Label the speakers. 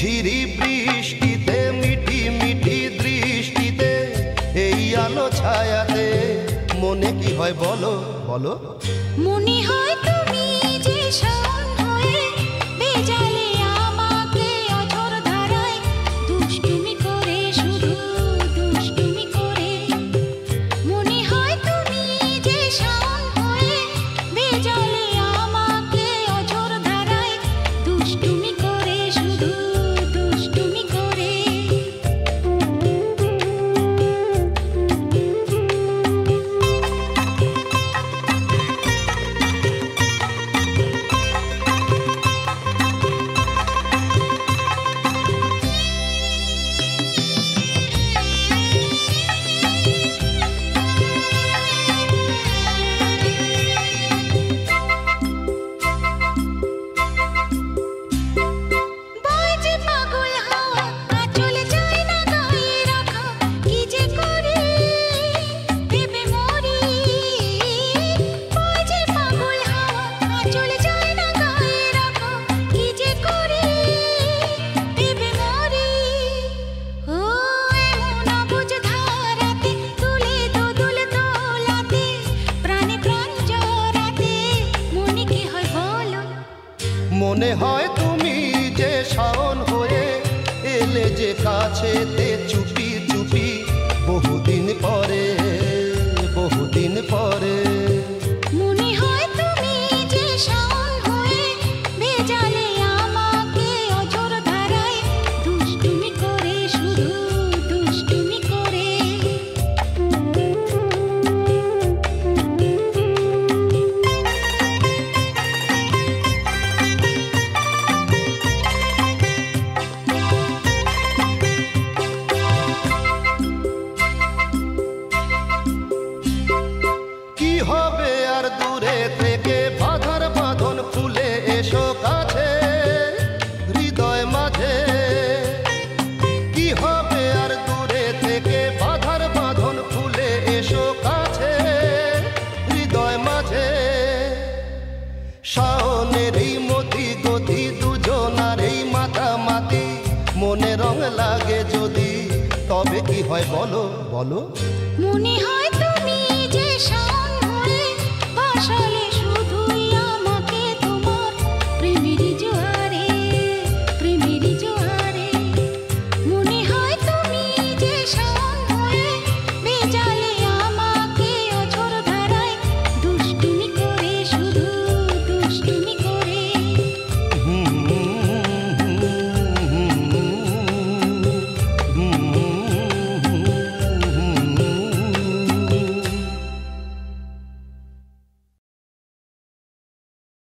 Speaker 1: ঝিরি বৃষ্টিতে, মিঠি মিঠি দৃষ্টিতে, এই আলো ছায়াতে। মনে কি হয় বলো বলো? মনে হয়
Speaker 2: মনে হয় তুমি যে শাওন হয়ে এলে যে কাছে তে চুপি চুপি বহুদিন পরে বহুদিন পরে।
Speaker 1: মনে
Speaker 2: রং লাগে যদি তবে কি হয় বলো বলো?
Speaker 1: মনে হয় তুমি যে সব